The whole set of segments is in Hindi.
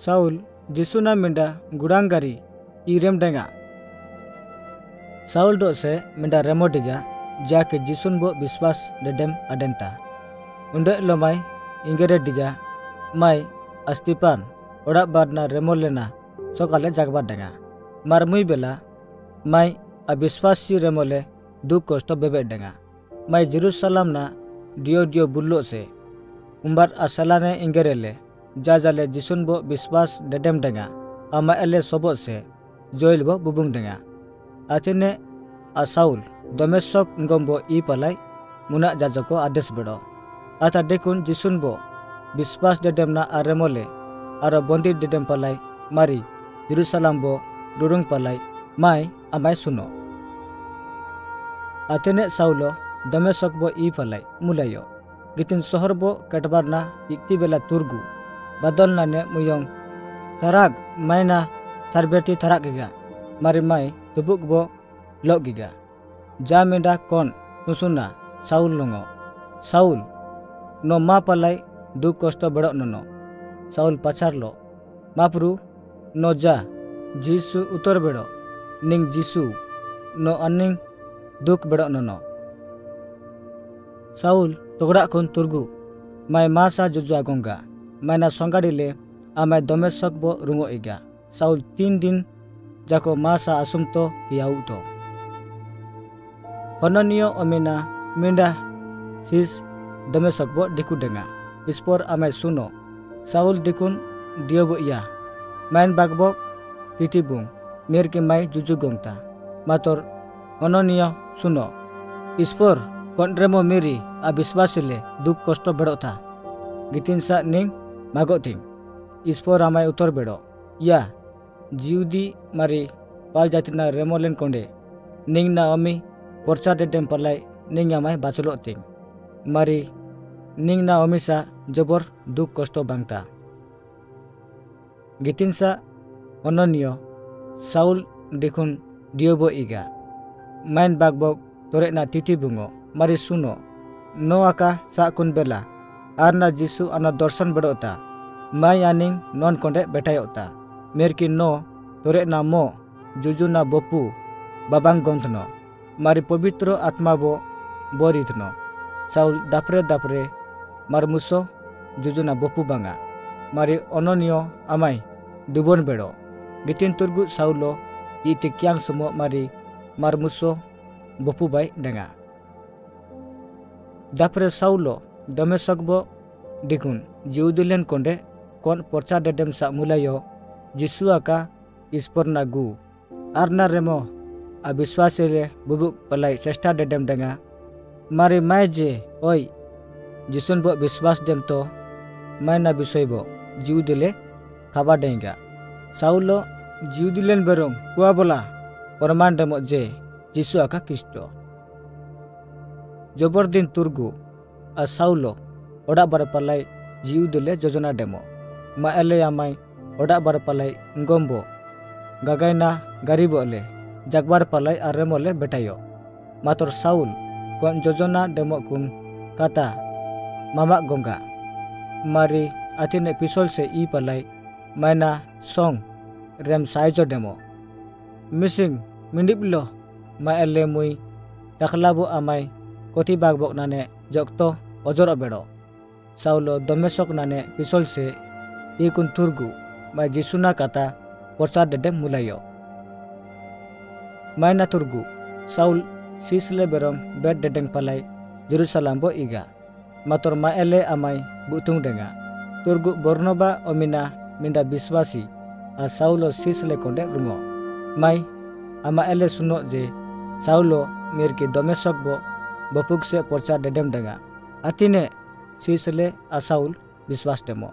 साउल, जिसुना मेढा गुड़ांगारी इेमडेगा साउल डे रेमो डेगा, जाके जिसुन बो विश्वास डेडेम अडेंता। उन्दे लोमाय इंगेरेडिगा माय अस्तिपान, ओडा बारना रेमोलेना सकाले जगबारेगा मारमुई बेला माय अविश्वास रेमोले दुख कष्ट बेबेडेगा माय जिरुसलम ना, डियो डिओ बुल्लो से, उम्बार असलाने इंगेरेले biswas dedem denga ama ele sobot se joil bo bubung denga atine asaul domesok ngombo i palai muna jajako ades bedo ata dekun jisun bo biswas dedem na aremole aro bondi dedem palai mari Jerusalem bo durung palai mai amai suno atene saulo domesok bo i palai mulayo gitin sohor bo katbarna ikti badol na ne muyong tarag maina sarbeti tarak giga mari mai tubuk bo lok giga jamenda kon susuna saul longo saul no ma palai du kosto bedok nono saul pacharlo mapru no ja jisu utor bedo ning jisu no aning duk bedok nono saul togdak kon turgu mai masa juju agonga मना सङ्गढीले आम दमे सक बुग साउल तीन दिन जा मा सा असम त अमेना मिड दमे सक बिकुडेम सिन चाहल देख्न डिगोन बागबग हिती मेर के के जुजु गङ्ता मात्र अन्य सुन स्पर गण्रे मेरि आ दुख कस्ट बेडो त गति ning magoting ispor amai utor bedo ya jiudi mari pal jatina remolen konde ning na ami porcha de tempalai ning amai bacelo ting mari ning na omisa jobor duk kosto bangta gitin sa ononio saul dekun diobo iga main bagbok torek na titi bungo mari suno no aka sa kun bela arna jisu ana dorson bedota mai aning non konde betayota merki no tore na mo juju na bopu babang gontno mari pavitro atma bo boritno saul dapre dapre marmuso juju na bopu banga mari ononio amai dubon bedo gitin turgu saulo itikyang sumo mari marmuso bopu bai denga dapre saulo domesok Damesakbo Dikun Jiudulen Konde Kon Porcha Dedem Samulayo Jisuaka ispor Gu Arna Remo Abiswasile Bubuk Palai sesda Dedem Denga Mari Maje Oi Jisun Bo Biswas Dem To bo Bisoibo Jiudule Kaba Denga Saulo Jiudulen Berong Kuabola Orman Demo Je Jisuaka Kristo Jobordin Turgu साउलो ओडा बार पलाई जिउ दिले जोजना डेमो मा एले आमाई ओडा बार पलाई ngombo gagaina garibo ole jagbar palai aremole betayo mator saul kon jojona demo kun kata mama gonga mari atine pisol se i palai maina song rem saijo demo missing mindiplo ma ele mui daklabo amai koti bagbok nane jokto ojor bedo saulo domesok nane pisol se ikun turgu ma jisuna kata porsa dedem mulayo maina turgu saul sisle berom bed dedeng palai jerusalem bo iga mator ma ele amai butung denga turgu bornoba omina minda biswasi a saulo sisle konde rungo mai ama ele suno je saulo mirki domesok bo bopuk se porcha dedem denga अतिने सीसले असाउल विश्वास टेमो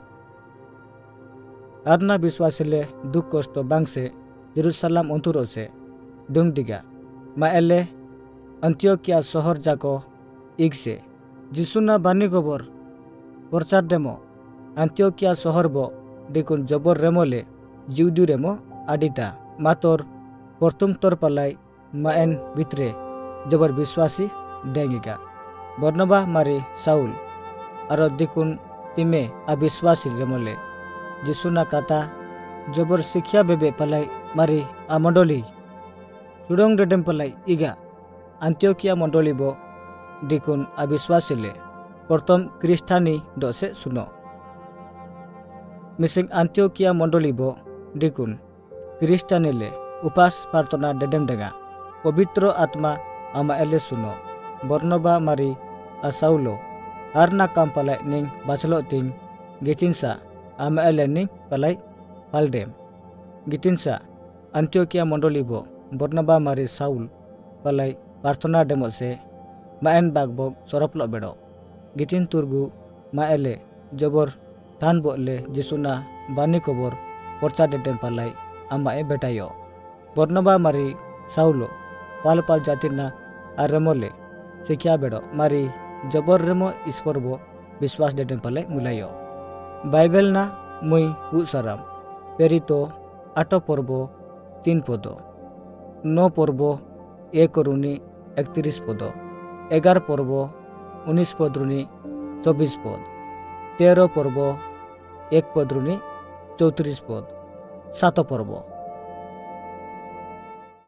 अरना विश्वासले दुख कष्ट बांगसे जेरुसलम अंतुरो से दुंगदिगा। माएले अंत्योकिया सोहर जाको इगसे। जिसुना बानी गोबर प्रचार डेमो अंत्योकिया शहर बो देखुन जबर रेमोले जिउदू रेमो आडिता मातोर प्रथम तोर पलाई माएन भित्रे जबर विश्वासी डेंगेगा বৰ্ণবা মাৰি চাউল আৰু দিকুণ তিমে আবিশ্বাসী ৰেমলে। যিচুনা কাটা জবৰ শিক্ষা বেবে পেলাই মাৰি আমণ্ডলি। মণ্ডলী ডেডেম পেলাই ইগা আন্তিয়কীয়া মণ্ডলী ব দিকুণ আবিশ্বাসীলে। প্ৰথম খ্ৰীষ্টানী দছে চুন মিচিং আন্তিয়কীয়া মণ্ডলী ব দিকুণ খ্ৰীষ্টানীলে উপাস প্ৰাৰ্থনা ডেডেম ডেগা। পবিত্ৰ আত্মা আমা এলে চুন বৰ্ণবা মাৰি asaulo arna kam palai ning bachlo ting gichinsa ame ale ning palai paldem gichinsa antiokia mondolibo bornaba mari saul palai प्रार्थना डेमो से माएन बागबोग सरपलो बेड़ो गितिन तुर्गु माएले जबर ठान बोले जिसुना बानी कोबर पर्चा डेटेम पालाई अमाए बेटायो बर्नबा मारी साउलो पाल पाल जातिना आरमोले सिख्या बेड़ो मारी aremole sikya bedo mari jobor remo isporbo বিশ্বাস de tempale mulayo বাইবেল না মুই হু সারাম পেরিতো আট পর্ব তিন পদ ন পর্ব এ করুণী একত্রিশ পদ এগারো পর্ব উনিশ পদ্রুনি চব্বিশ পদ তেরো পর্ব এক পদ্রুনি চৌত্রিশ পদ সাত পর্ব